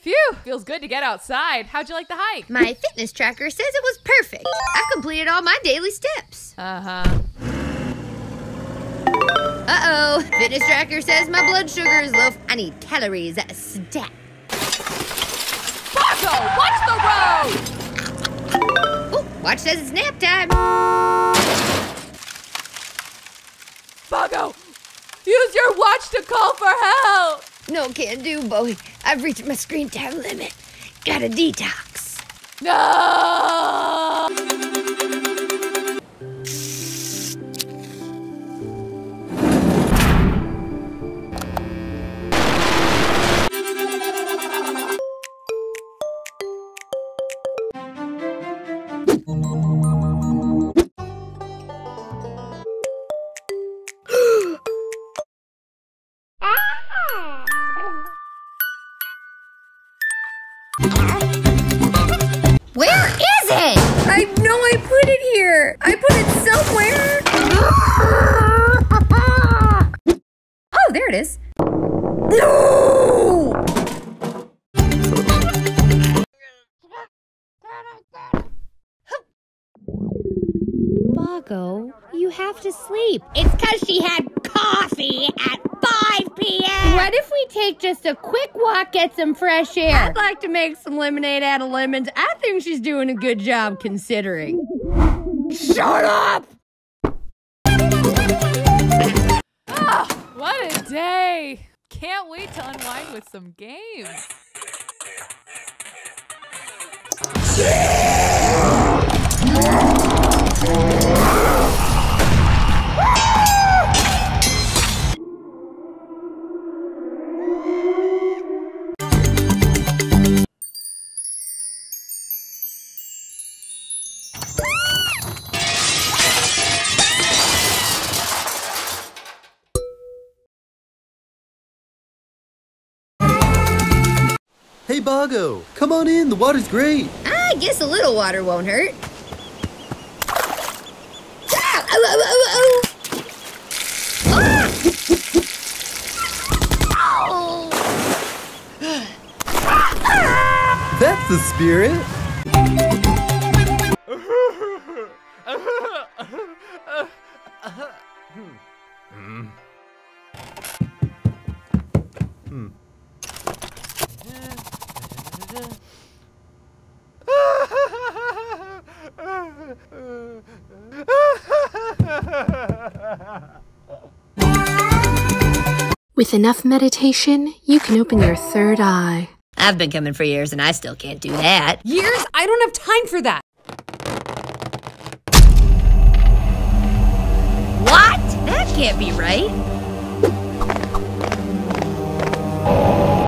Phew, feels good to get outside. How'd you like the hike? My fitness tracker says it was perfect. I completed all my daily steps. Uh huh. Uh oh. Fitness tracker says my blood sugar is low. I need calories stat. Boggo, watch the road! Oh, watch says it's nap time. Boggo, use your watch to call for help! No can do, Bowie. I've reached my screen time limit. Gotta detox. No! Where is it? I know I put it here. I put it somewhere. oh, there it is. No! Boggo, you have to sleep. It's because she had take just a quick walk, get some fresh air? I'd like to make some lemonade out of lemons. I think she's doing a good job considering. Shut up! Ah, what a day! Can't wait to unwind with some games. Hey, Boggo, come on in. The water's great. I guess a little water won't hurt. Ah, oh, oh, oh, oh. Ah! That's the spirit. With enough meditation, you can open your third eye. I've been coming for years and I still can't do that. Years? I don't have time for that. What? That can't be right.